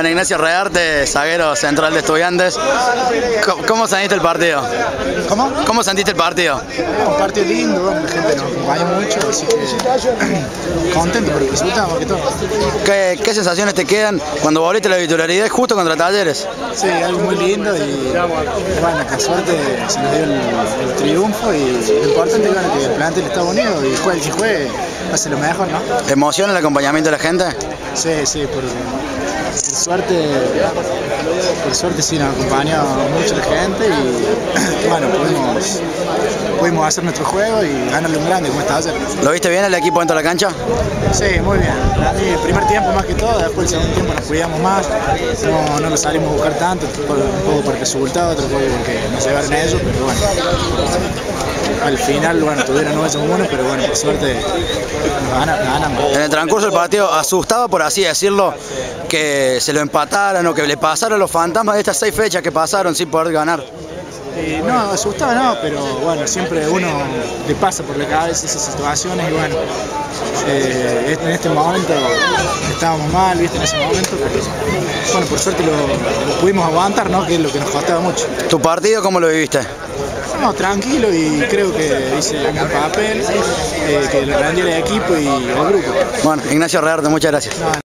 Bueno, Ignacio Rearte, zaguero central de estudiantes. ¿Cómo, cómo sentiste el partido? ¿Cómo? ¿Cómo sentiste el partido? Un partido lindo, la gente nos acompaña mucho, así que contento por el resultado más que todo. ¿Qué, qué sensaciones te quedan cuando volviste la titularidad justo contra Talleres? Sí, algo muy lindo y bueno, con suerte se nos dio el, el triunfo y lo importante es bueno, que el plantel está unido y juegue el que juegue hace lo mejor, ¿no? ¿Te emociona el acompañamiento de la gente? Sí, sí, por, por suerte, por suerte sí nos acompaña mucho la gente y bueno, pudimos, pudimos hacer nuestro juego y ganarle un grande como está ayer. ¿Lo viste bien el equipo dentro de la cancha? Sí, muy bien. A el primer tiempo más que todo, después el segundo tiempo nos cuidamos más, no, no lo salimos a buscar tanto, un poco por el resultado, otro poco porque nos llevaron ellos, pero bueno. Al final, bueno, tuvieron ellos uno, pero bueno, por suerte nos ganan. En el transcurso del partido, ¿asustaba, por así decirlo, que se lo empataran o que le pasaran los fantasmas de estas seis fechas que pasaron sin poder ganar? Eh, no, asustado no, pero bueno, siempre uno le pasa por la cabeza esas situaciones y bueno, eh, en este momento estábamos mal, viste, en ese momento, pero bueno, por suerte lo, lo pudimos aguantar, ¿no? Que es lo que nos costaba mucho. ¿Tu partido cómo lo viviste? No, tranquilo y creo que hice un papel, eh, que le rendí al equipo y al grupo. Bueno, Ignacio Rearte, muchas gracias.